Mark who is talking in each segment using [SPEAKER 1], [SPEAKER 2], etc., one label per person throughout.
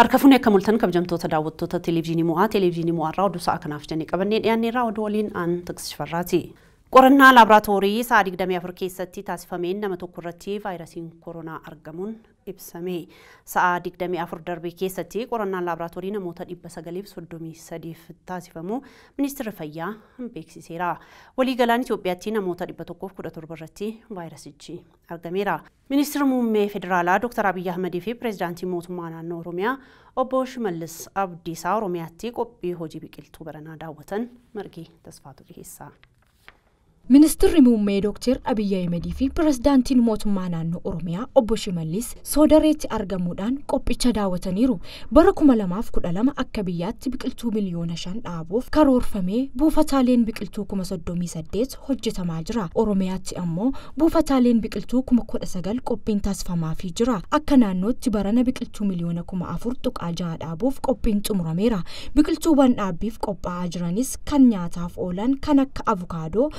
[SPEAKER 1] Harka fuunee akka mul'atan kabajamtoota daawwattoota televezyiinii mo'aa televezyiinii mo'aarraa oduu sa'a kanaaf jennee qabannee dhiyaanneerraa oduu waliin aan tikshifarraati. Qorannaa laaboraatoorii sa'a 24 keessatti taasifameen nama tokko irratti vaayirasiin koronaa argamuun ibsame. Sa'a 24 darbe keessatti qorannaan laaboraatoorii namoota 933 taasifamu ministeerri fayyaa beeksiseera. Waliigalaan Itoophiyaatti namoota 117 irratti vaayirasichi argameera. Ministeerri muummee federaalaa Dr. Abiyyi Ahmedii fi pireezidaantii mootummaa naannoo Oromiyaa obbo Shimallis Abdiisaa Oromiyaatti qophii hojii biqiltuu baranaa daawwatan margee tasfaatu dhiyeessa.
[SPEAKER 2] Ministeerri muummee Dr. Abiyyi Ahmedii fi pireezidaantiin mootummaa naannoo Oromiyaa obbo Shimallis Soodareetti argamuudhaan qophicha daawwataniiru. Bara 2012 akka biyyaatti biqiltuu miliyoona shan dhaabuuf karoorfamee buufataaleen biqiltuu 38 hojjetamaa jira. Oromiyaatti ammoo buufataaleen biqiltuu 19 qophiin taasifamaafii jira. Akka naannootti barana biqiltuu miliyoona 4 tuqaa jaha dhaabuuf qophiin xumurameera. Biqiltuuwwan dhaabbiif qophaa'aa jiranis kan nyaataaf oolan kan akka avukaadoo,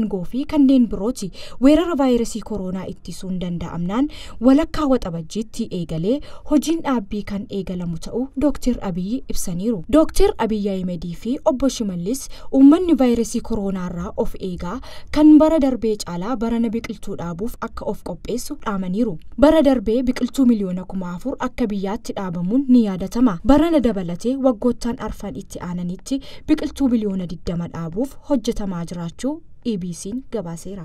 [SPEAKER 2] maangoo fi kanneen birooti weerara vaayirasii koronaa ittisuun danda'amnaan walakkaa waxabajjiitti eegalee hojiin dhaabbii kan eegalamu ta'uu dooktar abiyyi ibsaniiru. Dooktar abiyyi ahimedii fi obbo shimallis uummanni vaayirasii koronaarraa of eegaa kan bara darbee caalaa barana biqiltuu dhaabuuf akka of qopheessu dhaamaniiru. Bara darbee biqiltuu miliyoona kuma afur akka biyyaatti dhaabamuun ni yaadatama. Barana dabalatee waggoottan arfan itti aananitti biqiltuu biliyoona 20 dhaabuuf hojjetamaa jiraachuu
[SPEAKER 1] ኤቢሲን ገባሴራ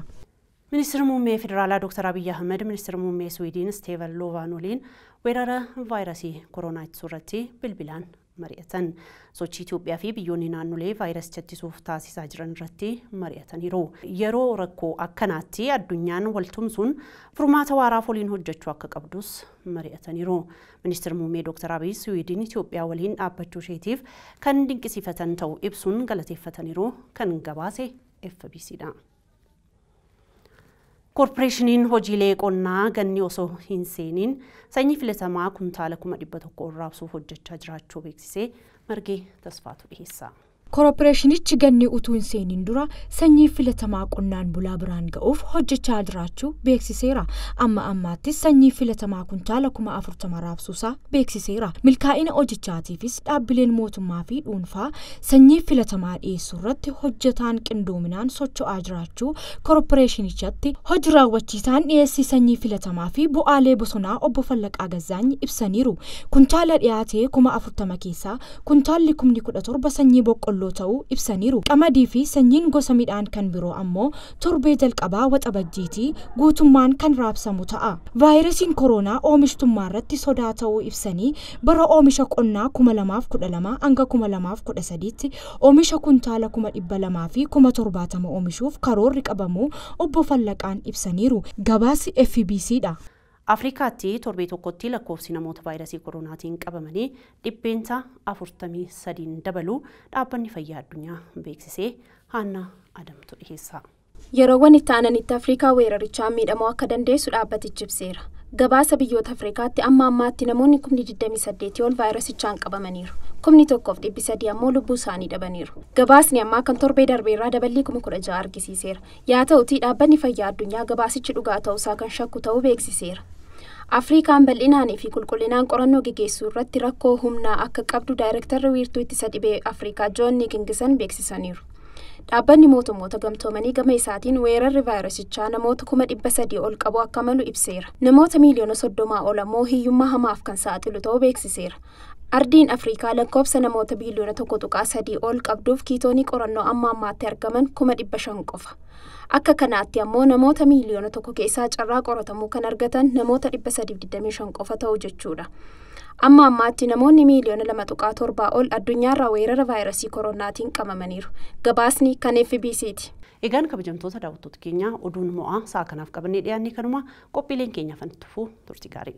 [SPEAKER 1] ሚኒስትር ሙሜ ፌዴራላ ዶክተር አብይ አህመድ ሚኒስትር ሙሜ ስዊድን ስቴቨን ሎቫኖሊን ወራረ ቫይረሲ ኮሮና ሱረቲ ብልቢላን mari'atan sochii Itoophiyaa fi biyyoonni naannolee vaayirasii chattisuuf taasisaa jiran irratti mari'ataniiru. Yeroo rakkoo akkanaatti addunyaan waltumsuun furmaata waraaf waliin hojjechuu akka qabdus mari'ataniiru. Ministeerri muummee Dooktar Abiyyi Siwiidin Itoophiyaa waliin dhaabbachuu isheetiif kan dinqisiifatan ta'u ibsuun galateeffataniiru kan gabaase FBCdha. Koorporeeshiniin hojiilee qonnaa ganni osoo hin seeniin sanyii filatamaa kuntaala kuma dhibba tokko raabsuuf hojjechaa jiraachuu beeksisee margee tasfaatu dhiyeessa.
[SPEAKER 2] Koorporeeshinichi ganni utuu hin seeniin dura sanyii filatamaa qonnaan bulaa biraan ga'uuf hojjechaa jiraachuu beeksiseera. Amma ammaattis sanyii filatamaa kuntaala kuma afurtama raabsuusaa beeksiseera. Milkaa'ina hojichaatiifis dhaabbileen mootummaa fi dhuunfaa sanyii filatamaa dhiyeessuu irratti hojjetaan qindoominaan socho'aa jiraachuu koorporeeshinichatti hojii raawwachiisaan dhiyeessii sanyii filatamaa fi bu'aalee bosonaa obbo Fallaqaa Gazzaanyi ibsaniiru. Kuntaala dhiyaatee kuma afurtama keessaa kuntaalli kumni kudha torba sanyii boqqolloo ta'uu ibsaniiru. Qamadii fi sanyiin gosa midhaan kan biroo ammoo torbee jalqabaa waxabajjiitii guutummaan kan raabsamu ta'a. Vaayirasiin koronaa oomishtummaa irratti sodaa ta'uu ibsanii bara oomisha qonnaa kuma lamaaf kudha lama hanga kuma lamaaf kudha sadiitti oomisha kuntaala kuma dhibba lamaa fi kuma torbaatama oomishuuf karoorri qabamu obbo Fallaqaan ibsaniiru. Gabaasi FBCdha.
[SPEAKER 1] Afrikaatti torbee tokkotti lakkoofsi namoota vaayirasii koronaatiin qabamanii dhibbeentaa afurtamii sadiin dabaluu dhaabbanni fayyaa addunyaa beeksisee haanna adamtu dhiyeessa.
[SPEAKER 3] Yeroowwan itti aananitti Afrikaa weerarichaan miidhamuu akka dandeessu dhaabbatichi ibseera. Gabaasa biyyoota Afrikaatti amma ammaatti namoonni kumni 28 ol vaayirasichaan qabamaniiru. Kumni tokkoof dhibbi sadii ammoo lubbuu isaanii dhabaniiru. Gabaasni ammaa kan torbee darbeerraa daballii kuma kudha ja'a argisiiseera. Yaa ta'utii dhaabbanni fayyaa addunyaa gabaasichi dhugaa ta'uusaa kan shakku ta'uu beeksiseera. Afrikaan bal'inaanii fi qulqullinaan qorannoo gaggeessuu irratti rakkoo humnaa akka qabdu daayirektarri wiirtuu ittisa dhibee Afrikaa Joon Nikingisan beeksisaniiru. Dhaabbanni mootummoota gamtoomanii gama isaatiin weerarri vaayirasichaa namoota kuma dhibba sadii ol qabu akka malu ibseera. Namoota miiliyoona soddomaa ol ammoo hiyyummaa hamaaf kan saaxilu ta'uu beeksiseera. Ardiin Afrikaa lakkoofsa namoota biiliyoona tokko tuqaa sadii ol qabduuf kiitoonii qorannoo amma ammaatti argaman kuma dhibba shan qofa. Akka kanaatti ammoo namoota miiliyoona tokko keessaa carraa qoratamuu kan argatan namoota dhibba sadiif digdamii shan qofa ta'u jechuudha. Amma ammaatti namoonni miiliyoona lama tuqaa torbaa ol addunyaarraa weerara vaayirasii koronaatiin qabamaniiru. Gabaasni kan FBC'ti.
[SPEAKER 1] Egaan kabajamtoota daawwattoota keenya oduun mo'aa sa'a kanaaf qabannee dhiyaannee kanuma qophiileen keenya fanni tufuu turtii gaarii.